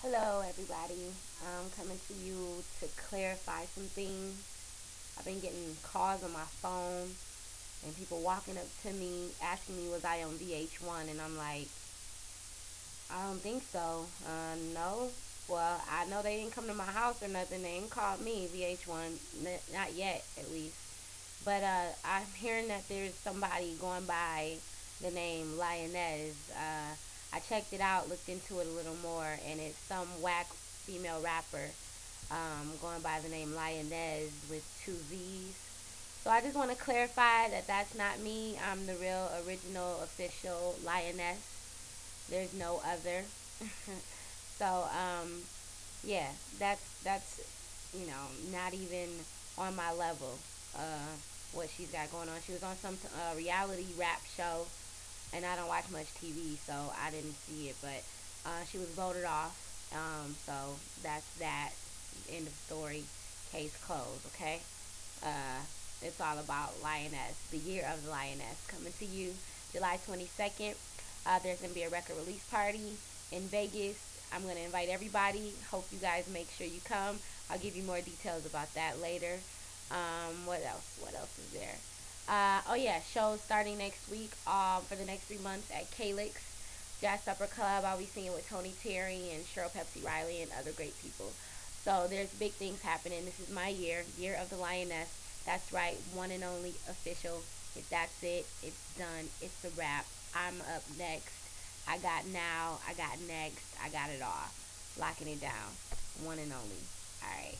Hello, everybody. I'm coming to you to clarify some things. I've been getting calls on my phone and people walking up to me asking me was I on VH1, and I'm like, I don't think so. Uh, no. Well, I know they didn't come to my house or nothing. They didn't call me VH1, not yet, at least. But uh, I'm hearing that there's somebody going by the name Lionezz. Uh, I checked it out, looked into it a little more, and it's some whack female rapper um, going by the name Lionezz with two Z's. So I just want to clarify that that's not me. I'm the real, original, official Lionesse. There's no other. so um, yeah, that's that's you know not even on my level. Uh, what she's got going on. She was on some uh, reality rap show and I don't watch much TV, so I didn't see it. But uh, she was voted off, um, so that's that. End of story. Case closed. Okay. Uh, it's all about Lionesse, the year of the Lionesse, coming to you July 22nd. Uh, there's gonna be a record release party in Vegas. I'm gonna invite everybody. Hope you guys make sure you come. I'll give you more details about that later. Um, what else? What else is there? Uh, oh yeah, shows starting next week um, for the next three months at Calix Jazz Supper Club. I'll be singing with Tony Terry and Cheryl Pepsi Riley and other great people. So there's big things happening. This is my year, year of the Lionesse. That's right, one and only official. If that's it, it's done. It's a wrap. I'm up next. I got now. I got next. I got it all. Locking it down. One and only. All right.